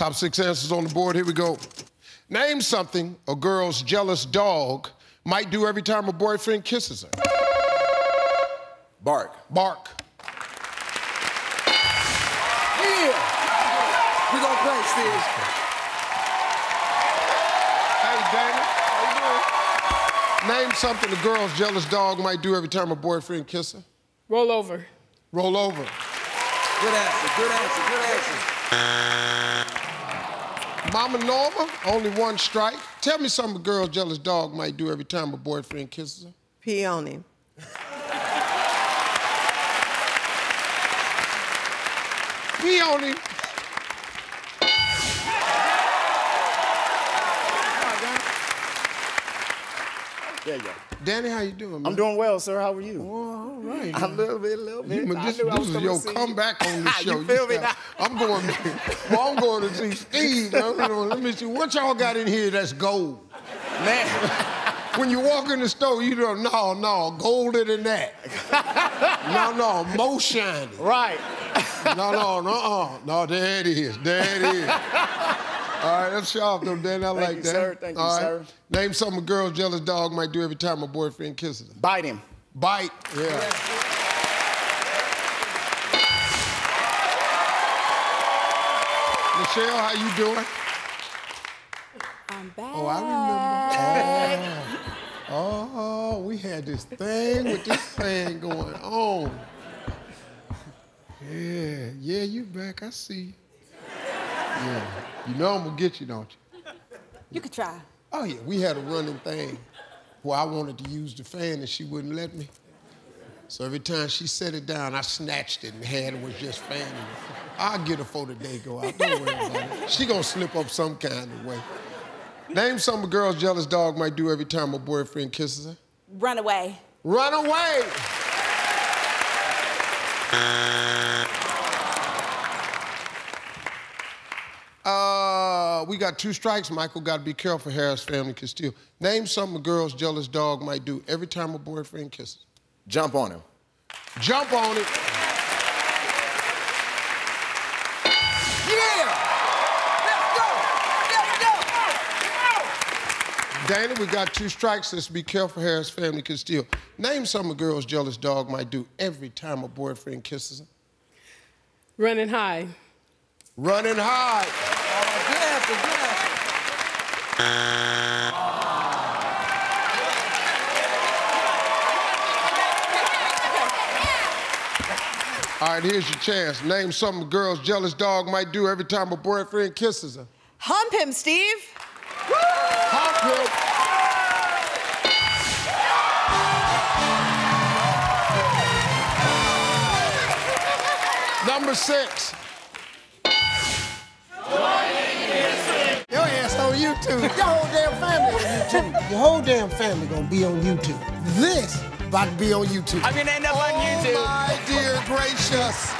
Top six answers on the board. Here we go. Name something a girl's jealous dog might do every time a boyfriend kisses her. Bark. Bark. Yeah. We gonna play, Steve. Hey, Dana. How you doing? Name something a girl's jealous dog might do every time a boyfriend kisses her. Roll over. Roll over. Good answer. Good answer. Good answer. Mama Norma, only one strike. Tell me something a girl's jealous dog might do every time a boyfriend kisses her. Pee on him. Pee on him. There you go. Danny, how you doing, man? I'm doing well, sir. How are you? Oh, all right. A little bit, a little bit. You, this this is your see you. on the show. You feel me got- I'm going. well, I'm going to see Steve. man. Let me see what y'all got in here that's gold. Man, When you walk in the store, you don't. No, no, golder than that. no, no, more shiny. right. No, no, no, uh, no. There it is. There it is. All right, that's sharp though, Danny. I like that. Thank you, that. sir. Thank you, All right. sir. Name something a girl's jealous dog might do every time a boyfriend kisses her. Bite him. Bite. Yeah. Michelle, how you doing? I'm back. Oh, I remember. Oh, oh, we had this thing with this thing going on. Yeah, yeah, you back. I see you. Yeah, you know I'm gonna get you, don't you? You could try. Oh yeah, we had a running thing where I wanted to use the fan and she wouldn't let me. So every time she set it down, I snatched it and had it was just fanning it. I'll get her for the day go out. Don't worry about it. She gonna slip up some kind of way. Name something a girl's jealous dog might do every time a boyfriend kisses her. Run away. Run away. Uh, we got two strikes. Michael got to be careful. Harris family can steal. Name something a girl's jealous dog might do every time a boyfriend kisses. Jump on him. Jump on it. Yeah. Let's go. Let's go. Dana, we got two strikes. Let's be careful. Harris family can steal. Name something a girl's jealous dog might do every time a boyfriend kisses her. Running high. Running high. Answer. Good answer. All right, here's your chance. Name something a girl's jealous dog might do every time a boyfriend kisses her. Hump him, Steve. Hop him. Number six. YouTube. Your whole damn family on YouTube. Your whole damn family gonna be on YouTube. This about to be on YouTube. I'm gonna end up on oh YouTube. My dear gracious.